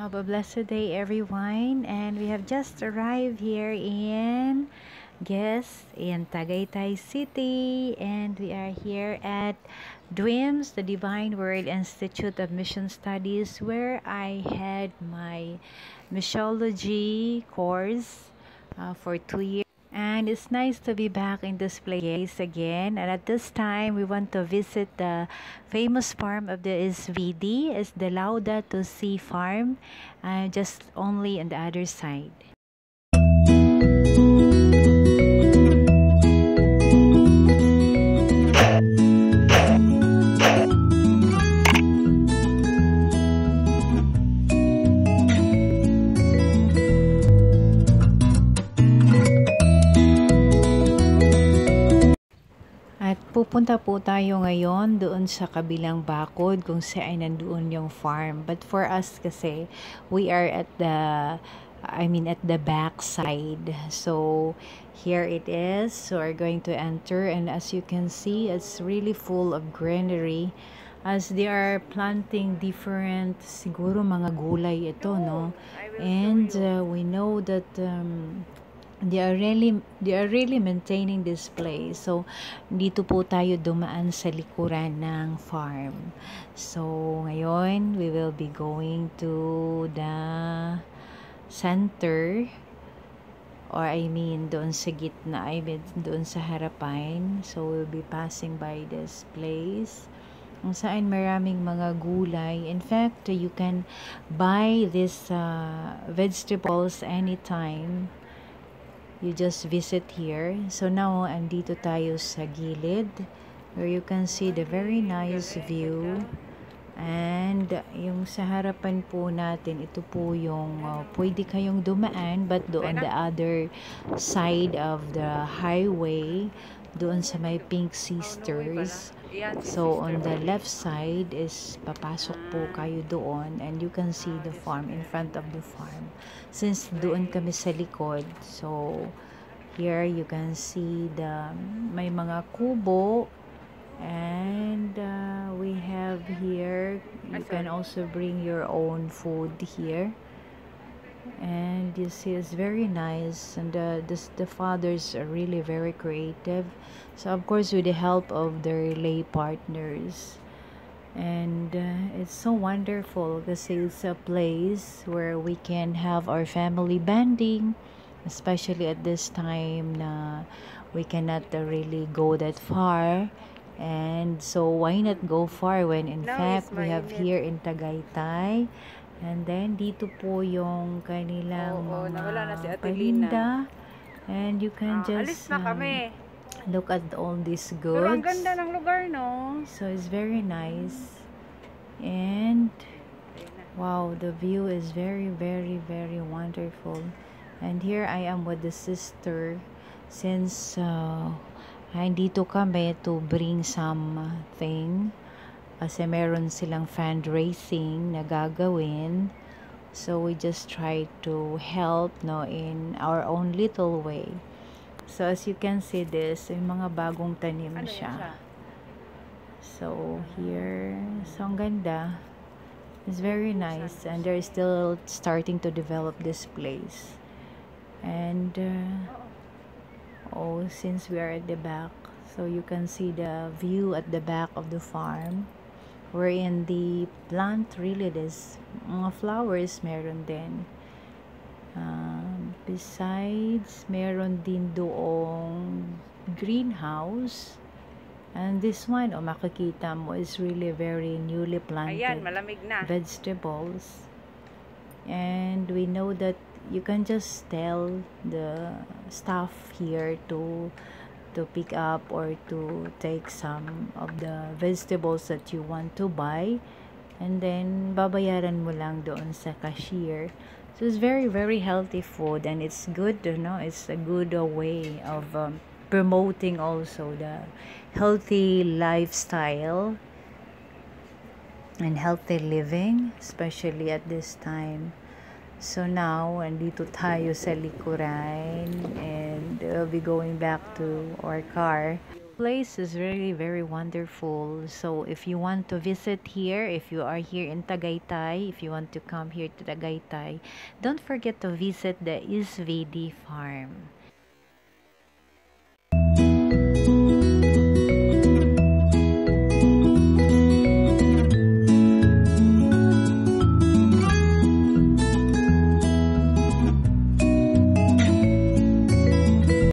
Have a blessed day, everyone. And we have just arrived here in, guess, in Tagaytay City. And we are here at DWIMS, the Divine Word Institute of Mission Studies, where I had my missiology course uh, for two years. And it's nice to be back in this place again. And at this time, we want to visit the famous farm of the SVD. It's the Laudato Si farm, uh, just only on the other side. Pupunta po tayo ngayon doon sa kabilang bakod kung saan nandoon yung farm. But for us kasi, we are at the, I mean at the back side. So, here it is. So, we're going to enter and as you can see, it's really full of greenery as they are planting different siguro mga gulay ito no and uh, we know that um, they are really they are really maintaining this place. So dito po tayo dumaan sa likuran ng farm. So ngayon we will be going to the center or I mean doon sa gitna I mean doon sa harapan so we'll be passing by this place kung saan maraming mga gulay. In fact, you can buy this uh, vegetables anytime you just visit here. So now, andito tayo sa gilid where you can see the very nice view. And yung sa harapan po natin, ito po yung uh, pwede kayong dumaan but doon the other side of the highway, doon sa may Pink Sisters. So on the left side is papasok po kayo doon and you can see the farm in front of the farm. Since doon kami sa likod, so here you can see the may mga kubo and uh, we have here you can also bring your own food here and you see it's very nice and uh, this, the fathers are really very creative. So of course with the help of their lay partners. And uh, it's so wonderful because it's a place where we can have our family bonding especially at this time na we cannot uh, really go that far. And so why not go far when in Now fact we have here in Tagaytay and then dito po yung kanilang Oo, nawala na si paninda. And you can alis just na um, kami. look at all these Pero ang goods. ganda ng lugar, no? so it's very nice. And wow the view is very very very wonderful. And here I am with the sister since uh, dito kami to bring something kasi meron silang fundraising na gagawin so we just try to help no in our own little way so as you can see this yung mga bagong tanim Ano siya siya? so here, so ang ganda. It's very nice and they're still starting to develop this place. And uh, oh, since we are at the back, so you can see the view at the back of the farm. Wherein the plant really this mga flowers meron din. Um, besides, meron din doong greenhouse. And this one, oh, makikita mo, is really very newly planted Ayan, malamig na. vegetables. And we know that you can just tell the staff here to to pick up or to take some of the vegetables that you want to buy and then babayaran mo lang doon sa cashier so it's very very healthy food and it's good you know it's a good way of um, promoting also the healthy lifestyle and healthy living, especially at this time. So now, andito tayo sa likuran and we'll be going back to our car. place is really very wonderful. So if you want to visit here, if you are here in Tagaytay, if you want to come here to Tagaytay, don't forget to visit the Isvedi farm.